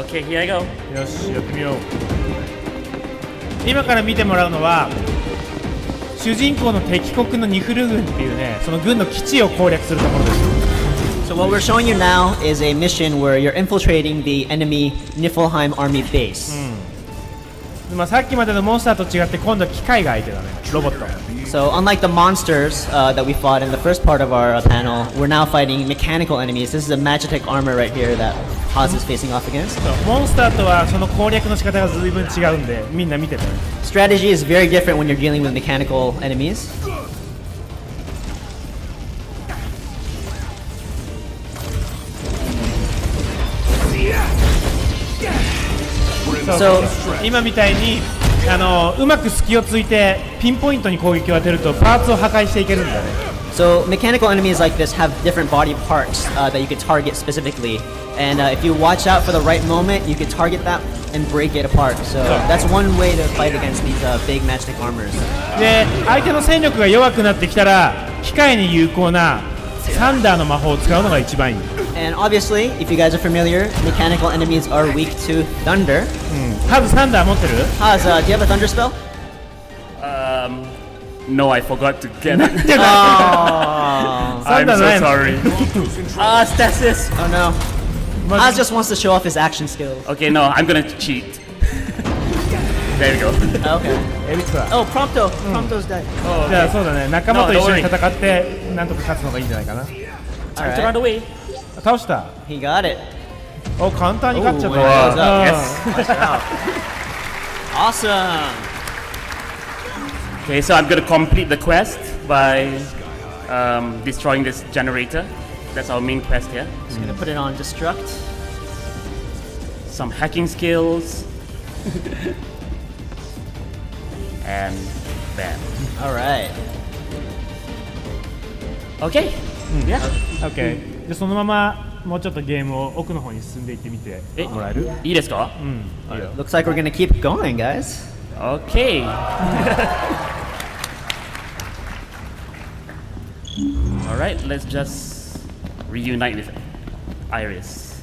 Okay, here I go. よしやってみよう今から見てもらうのは主人公の敵国のニフル軍っていうねその軍の基地を攻略するところです So what we're showing you now is a mission where you're infiltrating the enemy Niflheim army base. まあ、さっきまでのモンスターと違って今度は機械が相手だねロボット So unlike the monsters uh, that we fought in the first part of our uh, panel, we're now fighting mechanical enemies. This is a Magitech armor right here that Haas is facing off against. そうモンスターとはその攻略の仕方が随分違うんでみんな見てて Strategy is very different when you're dealing with mechanical enemies. So 今みたいにあのうまく隙をついてピンポイントに攻撃を当てるとパーツを破壊していけるんだよね So mechanical enemies like this have different body parts uh, that you can target specifically, and uh, if you watch out for the right moment, you can target that and break it apart. So that's one way to fight against these uh, big Magitech armors. で相手の戦力が弱くなってきたら機械に有効なサンダーの魔法を使うのが一番いい And obviously, if you guys are familiar, mechanical enemies are weak to thunder. ハズサンダー持ってる Haz, uh, do you have a thunder spell? Um, no, I forgot to get it. Oh, I'm Thunder so Ram. sorry. Ah, stasis. oh no. Haz just wants to show off his action skills. Okay, no, I'm gonna cheat. there we go. Okay. エリクサ Oh, Prompto. Prompto's dead. じゃあそうだね仲間と一緒に No, don't 戦ってなんとか勝つのがいいんじゃないかな Time to run away. 倒した He got it. お簡単に勝っちゃっ Ooh, た wow. うん Yes. Awesome. Okay, so I'm gonna complete the quest by um, destroying this generator. That's our main quest here. Just gonna put it on destruct. Some hacking skills. and bam. All right. Okay. Yeah. OK でそのままもうちょっとゲームを奥の方に進んでいってみてえもらえるいいですかうんいいよ Looks like we're gonna keep going, guys. Okay. All right, let's just reunite with Iris.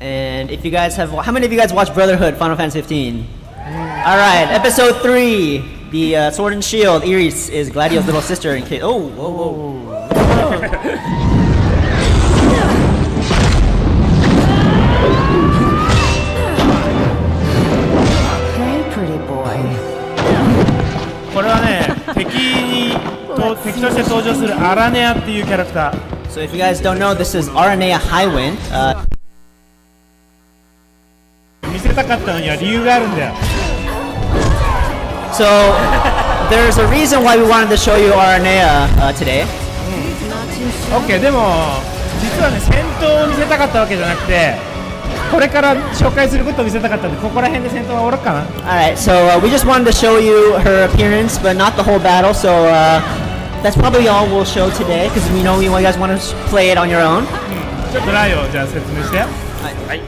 And if you guys have, how many of you guys watched Brotherhood Final Fantasy 15? All right, episode three. The uh, Sword and Shield, Iris, is Gladio's little sister. In case, oh, whoa, whoa. Hey, 敵にと敵として登場するアラネアっていうキャラクター So if you guys don't know, this is Aranea Highwind. Uh, 見せたかったのには理由があるんだよ so there's a reason why we wanted to show you Aranea uh, today. OK でも実はね戦闘を見せたかったわけじゃなくてこれから紹介することを見せたかったんでここら辺で戦闘は終わろうかな Alright, so uh, we just wanted to show you her appearance, but not the whole battle, so uh, that's probably all we'll show today, because we know you guys want to play it on your own. ちょっとライをじゃあ説明してはい